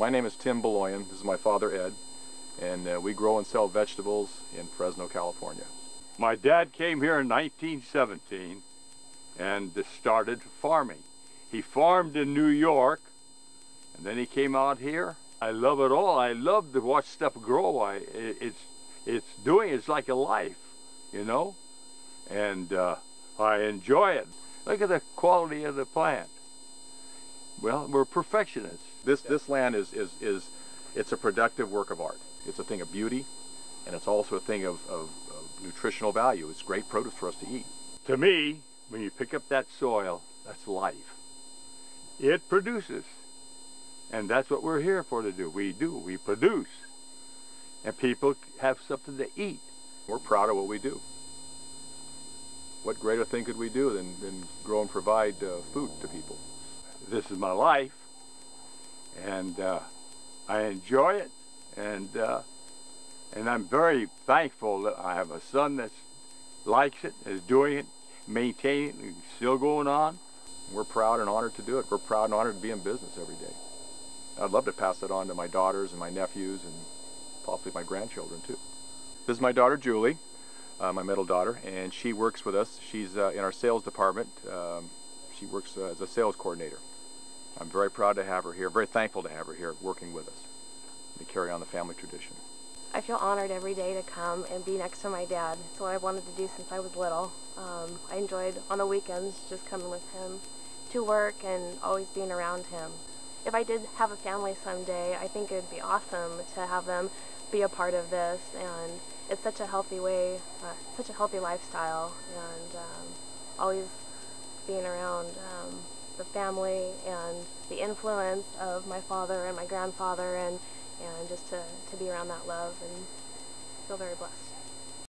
My name is Tim Baloian. This is my father, Ed. And uh, we grow and sell vegetables in Fresno, California. My dad came here in 1917 and started farming. He farmed in New York, and then he came out here. I love it all. I love to watch stuff grow. I, it's, it's doing, it's like a life, you know? And uh, I enjoy it. Look at the quality of the plant. Well, we're perfectionists. This, this land is, is, is, it's a productive work of art. It's a thing of beauty, and it's also a thing of, of, of nutritional value. It's great produce for us to eat. To me, when you pick up that soil, that's life. It produces. And that's what we're here for to do. We do. We produce. And people have something to eat. We're proud of what we do. What greater thing could we do than, than grow and provide uh, food to people? This is my life. And uh, I enjoy it. And, uh, and I'm very thankful that I have a son that likes it, is doing it, maintaining it, still going on. We're proud and honored to do it. We're proud and honored to be in business every day. I'd love to pass it on to my daughters and my nephews and possibly my grandchildren too. This is my daughter Julie, uh, my middle daughter, and she works with us. She's uh, in our sales department. Um, she works uh, as a sales coordinator. I'm very proud to have her here, very thankful to have her here working with us to carry on the family tradition. I feel honored every day to come and be next to my dad. It's what I wanted to do since I was little. Um, I enjoyed on the weekends just coming with him to work and always being around him. If I did have a family someday, I think it would be awesome to have them be a part of this and it's such a healthy way, uh, such a healthy lifestyle and um, always being around um, the family and the influence of my father and my grandfather and, and just to, to be around that love and feel very blessed.